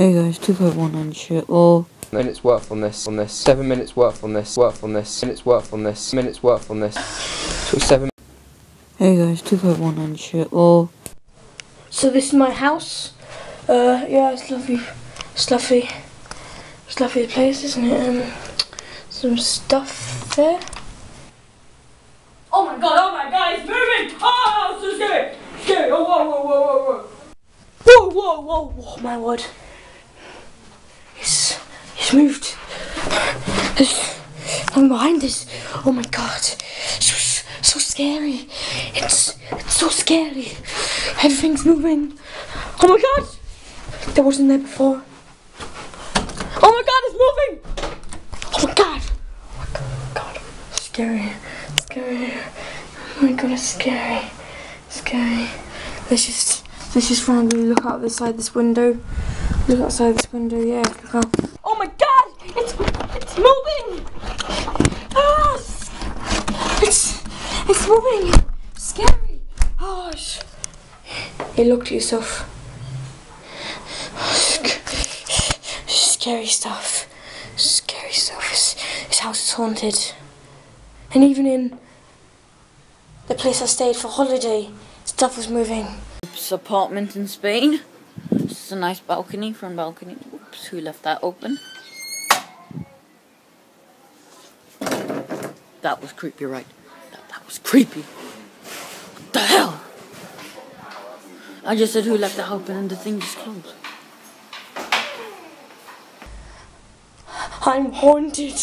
Hey guys, 2.1 and shit. Well, minutes worth on this, on this, seven minutes worth on this, worth on this, minutes worth on this, minutes worth on this. So seven. hey guys, 2.1 and shit. Well, So this is my house. Uh, yeah, it's lovely, it's lovely, it's lovely place, isn't it? Um, some stuff there. Oh my god! Oh my god! It's moving! Oh, so scary! Scary! Oh, whoa, whoa, whoa, whoa, whoa! Whoa, whoa, whoa, whoa! My word! It's it's moved. There's, I'm behind this. Oh my god! So, so scary! It's it's so scary! Everything's moving. Oh my god! That wasn't there before. Oh my god, it's moving! Oh my god! Oh my god, god. Scary. Scary. Oh my god, it's scary. Scary. Let's just let's just randomly look out the side this window. Look outside this window, yeah. Look out. Oh my god! It's it's moving! Ah! It's it's moving! Scary! Oh, sh- Hey, look to yourself. Scary stuff. Scary stuff. This, house is haunted. And even in the place I stayed for holiday, stuff was moving. this apartment in Spain. This is a nice balcony, front balcony. Oops, who left that open? That was creepy, right? was creepy. What the hell? I just said who left the open and the thing just closed. I'm haunted.